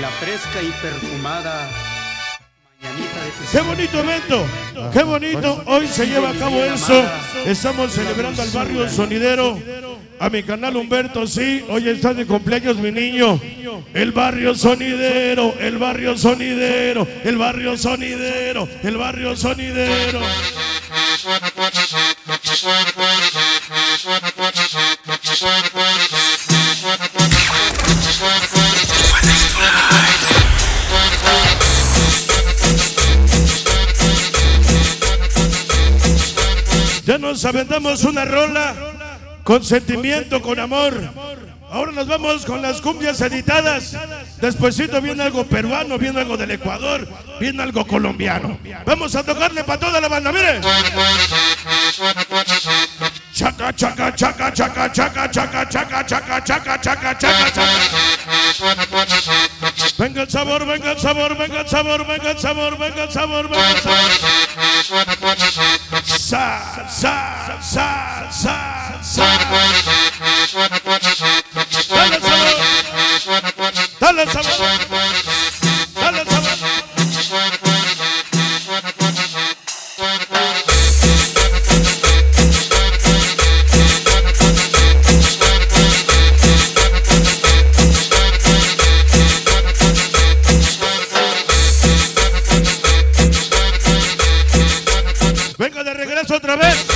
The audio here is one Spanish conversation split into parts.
en la fresca y perfumada mañanita de tu Qué bonito evento, qué bonito. Hoy se lleva a cabo eso. Estamos celebrando al barrio sonidero. A mi canal Humberto, sí. Hoy está de cumpleaños mi niño. El barrio sonidero, el barrio sonidero, el barrio sonidero, el barrio sonidero. Ya nos aventamos una rola con sentimiento, con amor. Ahora nos vamos con las cumbias editadas. Despuésito viene algo peruano, viene algo del Ecuador, viene algo colombiano. Vamos a tocarle para toda la banda, mire. Chaca, chaca, chaca, chaca, chaca, chaca, chaca, chaca, chaca, chaca, chaca, chaca. Venga el sabor, venga el sabor, venga el sabor, venga el sabor, venga el sabor, venga el sabor. sad, sad, sad, sad, sad. Otra vez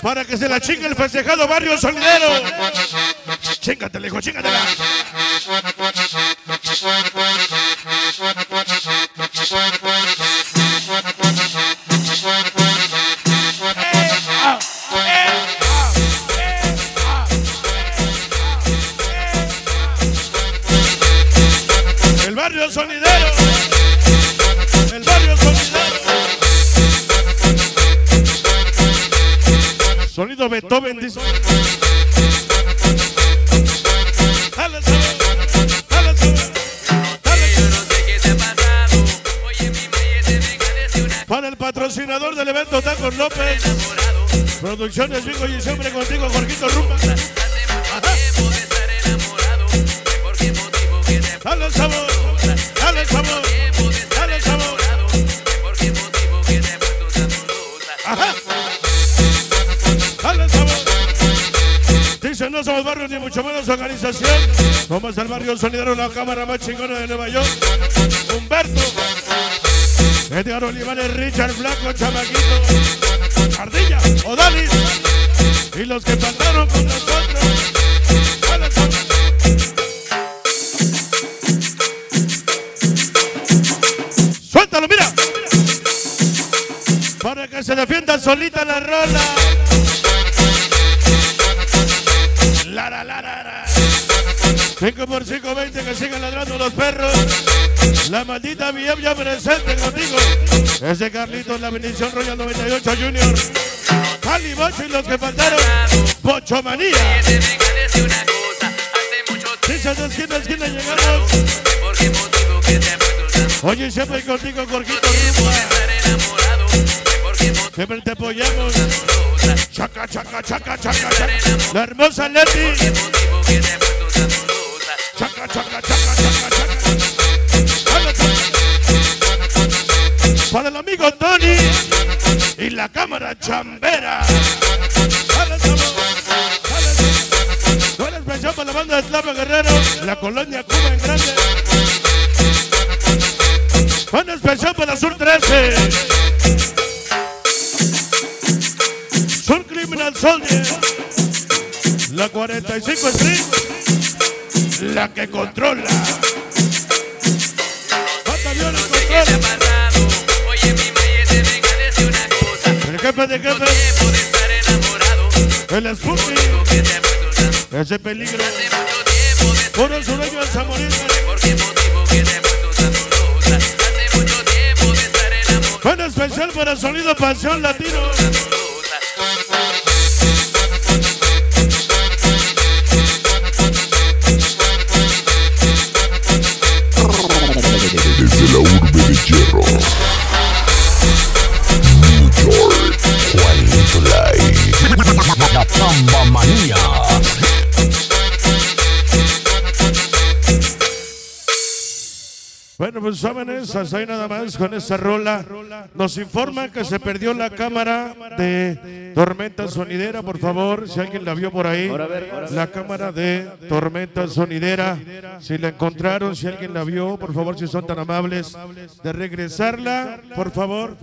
para que se la chingue el festejado barrio sonidero. Chingatela, hijo, chingatela. El barrio sonidero. Venga, desde una Para el patrocinador del evento Tacos López. Producciones Vigo y siempre contigo, Jorgito Rumba. No somos barrios ni mucho menos organización. Somos el barrio sonidero, la cámara más chingona de Nueva York. Humberto. Edgar Olivares, Richard Blanco, Chamaquito. Ardilla, Odalis. Y los que faltaron con nosotros. Que sigan ladrando los perros. La maldita BM ya presente contigo. Ese Carlitos, la bendición Royal 98 Junior. Cali Bocho y los que faltaron. Bocho Manía. Dice de. Oye, siempre contigo, Corquito Tiempo de Rumba. estar enamorado. ¿Por qué motivo Siempre te apoyamos. Chaca, chaca, chaca, chaca, chaca. La hermosa Leti. Chaca, chaca, chaca, chaca. Para el amigo Tony y la cámara chambera. No especial para la banda de Slava Guerrero, la colonia Cuba en grande. Banda especial para Sur 13. Sur Criminal Soldier. La 45 Street. La que controla. Batallones ¿Qué te ha controla. pasado? Oye, mi mayete, venga, desde una cosa. El jefe de estar enamorado. El te tan Ese peligro. Hace mucho tiempo de. ¿Por qué motivo que te ha puesto tan dolosa? Hace mucho tiempo de estar enamorado. Banda especial para Sonido Pasión Latino. Bueno, pues jóvenes, hasta ahí nada más con esta rola. Nos informan que se perdió la cámara de Tormenta Sonidera, por favor, si alguien la vio por ahí. La cámara de Tormenta Sonidera, si la encontraron, si alguien la vio, por favor, si son tan amables de regresarla, por favor.